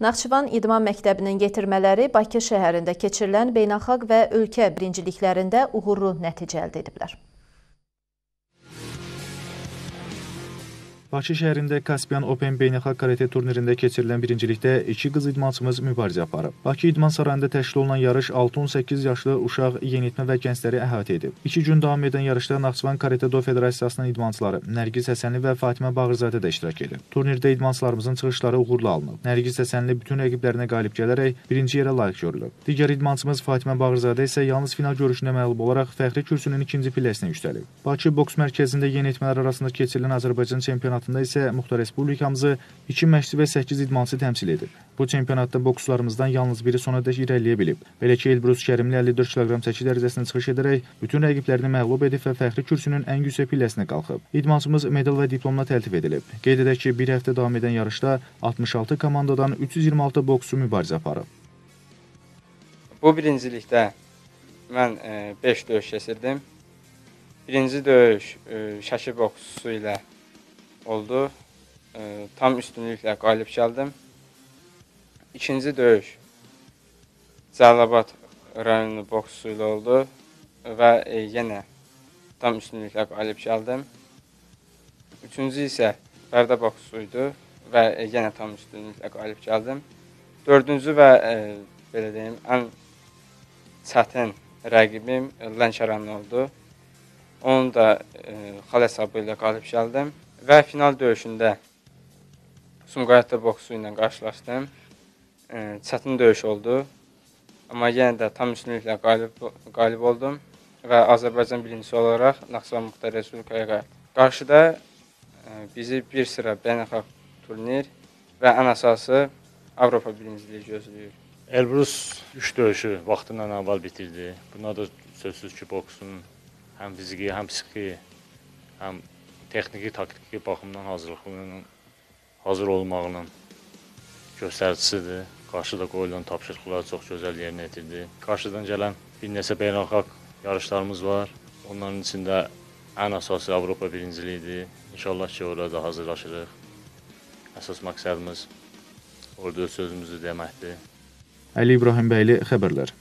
Naxçıvan İdman Məktəbinin yetirmələri Bakı şəhərində keçirilən beynəlxalq və ölkə birinciliklərində uğurlu nəticə əldə ediblər. Bakı şəhərində Kaspian Open beynəlxalq karate turnirində keçirilən birincilikdə iki qız idmançımız mübarizə aparıb. Bakı İdman Sarayında təşkil olunan yarış 6-18 yaşlı uşaq, yeniyetmə və gəncləri əhatə edib. İki gün davam edən yarışda Naxçıvan Karate-Do Federasiyasının idmançıları Nərgiz Həsənli və Fatimə Bağırzadə də iştirak edib. Turnirdə idmançılarımızın çıxışları uğurlu alınıb. Nərgiz Həsənli bütün rəqiblərinə qalib gələrək birinci yerə layiq görülüb. Digər idmançımız Fatimə Bağırzadə isə yalnız final görüşündə məğlub olaraq fəxri kürsünün ikinci pilləsinə yüksəlib. Bakı boks mərkəzində yeniyetmələr arasında keçirilən Azərbaycan çempionatı çempionatında isə Muxtar Respublikamızı 2 məşqçi və 8 idmançı təmsil edib. Bu çempionatda boksçularımızdan yalnız biri sonadək irəliləyə bilib. Belə ki, Elbrus Kərimli 54 kq çəki dərəcəsinə çıxış edərək bütün rəqiblərini məğlub edib və fəxri kürsünün ən yüksək pilləsinə qalxıb. İdmançımız medal və diplomla təltif edilib. Qeyd edək ki, bir həftə davam edən yarışda 66 komandadan 326 boksçu mübarizə aparıb. Bu birincilikdə mən 5 e, döyüş keçirdim. Birinci döyüş e, Şəki boksçusu ilə oldu. E, tam üstünlüklə qalib gəldim. İkinci döyüş Cəlilabad rayonu boksçusu ilə oldu və e, yenə tam üstünlüklə qalib gəldim. Üçüncü isə Bərdə boksçusu idi və e, yenə tam üstünlüklə qalib gəldim. Dördüncü və e, belə deyim, ən çətin rəqibim Lənkəran oldu. Onu da e, xal hesabı ilə qalib gəldim və final döyüşündə Sumqayıtda boksu ilə qarşılaşdım. Çətin döyüş oldu. Amma yenə də tam üstünlüklə qalib, qalib oldum və Azərbaycan birincisi olaraq Naxçıvan Muxtar Respublikaya qayıtdım. Qarşıda bizi bir sıra beynəlxalq turnir və ən əsası Avropa birinciliyi gözləyir. Elbrus 3 döyüşü vaxtından əvvəl bitirdi. Buna da sözsüz ki, boksun həm fiziki, həm psixi, həm texniki, taktiki baxımdan hazırlıqlının hazır olmağının göstəricisidir. Qarşıda qoyulan tapşırıqlar çox gözəl yerinə yetirdi. Qarşıdan gələn bir neçə beynəlxalq yarışlarımız var. Onların içində ən əsası Avropa birinciliyidir. İnşallah ki, orada hazırlaşırıq. Əsas məqsədimiz orada öz sözümüzü deməkdir. Əli İbrahimbəyli xəbərlər.